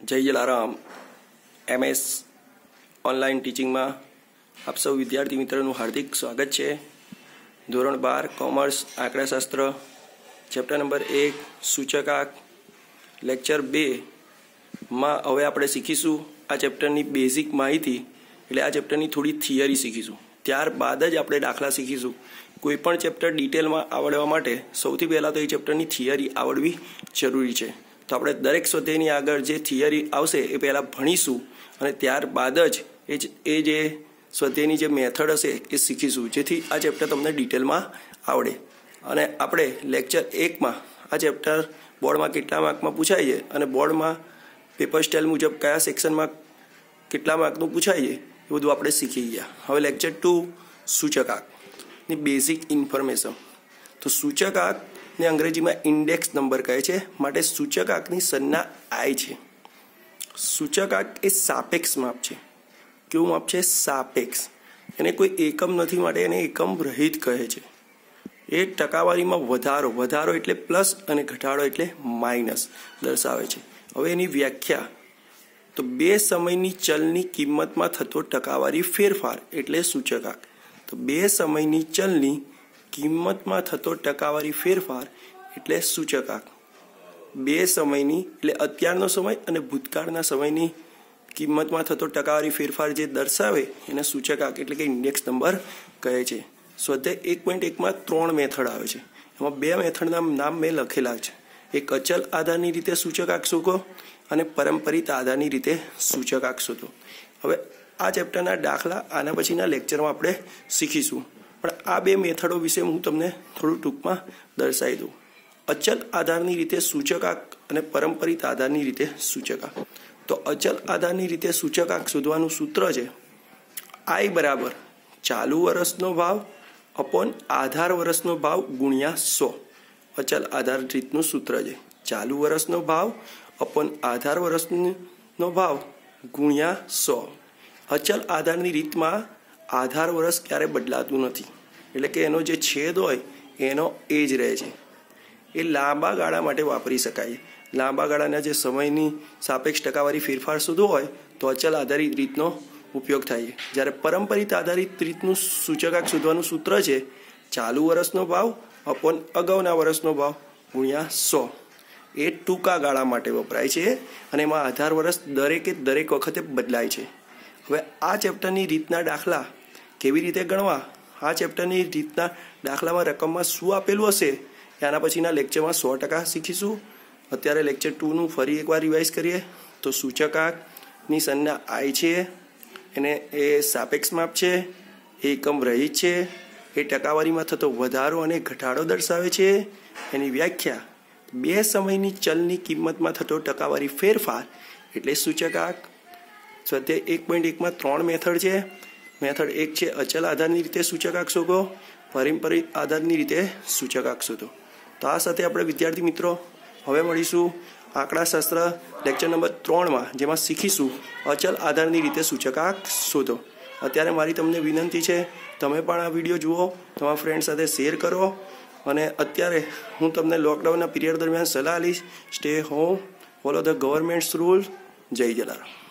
જય Jalaram. MS online ટીચિંગમાં આપ સૌ વિદ્યાર્થી મિત્રોનું હાર્દિક સ્વાગત છે. ધોરણ બાર, કોમર્સ, આંકડાશાસ્ત્ર, ચેપ્ટર નંબર એક સૂચકાંક લેક્ચર બે માં હવે આપણે શીખીશું આ ચેપ્ટરની બેઝિક માહિતી, એટલે આ ચેપ્ટરની થોડી થિયરી શીખીશું. ત્યારબાદ જ આપણે દાખલા શીખીશું. કોઈપણ ચેપ્ટર ડિટેલમાં આવડવા માટે સૌથી પહેલાં તો એ ચેપ્ટરની થિયરી આવડવી જરૂરી છે. તો આપણે દરેક સ્વધ્યેયની આગળ જે થિયરી આવશે એ પહેલાં ભણીશું અને ત્યારબાદ જ એ જ એ જે સ્વધ્યેયની જે મેથડ હશે એ શીખીશું. જેથી આ ચેપ્ટર તમને ડિટેલમાં આવડે. અને આપણે લેક્ચર એકમાં આ ચેપ્ટર બોર્ડમાં કેટલા માર્કમાં પૂછાય અને બોર્ડમાં પેપર સ્ટાઇલ મુજબ કયા સેક્શનમાં કેટલા માર્કનું પૂછાય એ બધું આપણે શીખી ગયા. હવે લેક્ચર ટુ સૂચકાંકની બેઝિક ઇન્ફોર્મેશન તો સૂચકાંકને અંગ્રેજીમાં ઇન્ડેક્સ નંબર કહે છે. માટે સૂચકાંકની સંજ્ઞા આય છે. સૂચકાંક એ સાપેક્ષ માપ છે. કેવું માપ છે? સાપેક્ષ. એને કોઈ એકમ નથી માટે એને એકમ રહિત કહે છે. એ ટકાવારીમાં વધારો. વધારો એટલે પ્લસ અને ઘટાડો એટલે માઇનસ દર્શાવે છે. હવે એની વ્યાખ્યા. તો બે સમયની ચલની કિંમતમાં થતો ટકાવારી ફેરફાર એટલે સૂચકાંક તો બે સમયની ચલની કિંમતમાં થતો ટકાવારી ફેરફાર એટલે સૂચકાંક. બે સમયની એટલે અત્યારનો સમય અને ભૂતકાળના સમયની કિંમતમાં થતો ટકાવારી ફેરફાર જે દર્શાવે એને સૂચકાંક એટલે કે ઇન્ડેક્સ નંબર કહે છે. સ્વાધ્યાય એક પોઈન્ટ એકમાં ત્રણ મેથડ આવે છે. એમાં બે મેથડના નામ મેં લખેલા છે. એક અચલ આધારની રીતે સૂચકાંક શોધો અને પરંપરિત આધારની રીતે સૂચકાંક શોધો. હવે આ ચેપ્ટરના દાખલા આના પછીના લેક્ચરમાં આપણે શીખીશું. પણ આ બે મેથડો વિશે હું તમને થોડું ટૂંકમાં દર્શાવી દઉં. અચલ આધારની રીતે સૂચકાંક અને પરંપરિત આધારની રીતે સૂચકાંક. તો અચલ આધારની રીતે સૂચકાંક શોધવાનું સૂત્ર છે આઈ બરાબર ચાલુ વર્ષનો ભાવ અપોન આધાર વર્ષનો ભાવ ગુણ્યા સો. અચલ આધાર રીતનું સૂત્ર છે. ચાલુ વર્ષનો ભાવ અપોન આધાર વર્ષનો ભાવ ગુણ્યા સો. અચલ આધારની રીતમાં આધાર વર્ષ ક્યારેય બદલાતું નથી. એટલે કે એનો જે છેદ હોય, એનો એ જ રહે છે. એ લાંબા ગાળા માટે વાપરી શકાય. લાંબા ગાળાના જે સમયની સાપેક્ષ ટકાવારી ફેરફાર શોધો હોય, તો અચલ આધારિત રીતનો ઉપયોગ થાય. છે જ્યારે પરંપરિત આધારિત રીતનું સૂચકાંક શોધવાનું સૂત્ર છે, ચાલુ વર્ષનો ભાવ અપોન અગાઉના વર્ષનો ભાવ ગુણ્યા સો. એ ટૂંકા ગાળા માટે વપરાય છે અને એમાં આધાર વર્ષ દરેકે દરેક વખતે બદલાય છે. હવે આ ચેપ્ટરની રીતના દાખલા કેવી રીતે ગણવા? આ ચેપ્ટરની રીતના દાખલામાં રકમમાં શું આપેલું હશે? આના પછીના લેક્ચરમાં સો ટકા શીખીશું. અત્યારે લેક્ચર ટુનું ફરી એકવાર રિવાઇઝ કરીએ. તો સૂચકાંકની સંજ્ઞા આય છે. એને એ સાપેક્ષ માપ છે. એ એકમ રહિત છે. એ ટકાવારીમાં થતો વધારો અને ઘટાડો દર્શાવે છે. એની વ્યાખ્યા, બે સમયની ચલની કિંમતમાં થતો ટકાવારી ફેરફાર એટલે સૂચકાંક સ્વાધ્યાય એક પોઈન્ટ એકમાં ત્રણ મેથડ છે. મેથડ એક છે અચલ આધારની રીતે સૂચકાંક શોધો પરંપરિત આધારની રીતે સૂચક શોધો તો. આ સાથે આપણે વિદ્યાર્થી મિત્રો હવે મળીશું આંકડાશાસ્ત્ર લેક્ચર નંબર ત્રણમાં જેમાં શીખીશું અચલ આધારની રીતે સૂચકાંક શોધો અત્યારે મારી તમને વિનંતી છે, તમે પણ આ વીડિયો જુઓ, તમારા ફ્રેન્ડ સાથે શેર કરો, અને અત્યારે હું તમને લોકડાઉનના પીરિયડ દરમિયાન સલાહ લઈશ stay home follow the governments rule Jai Jalaram.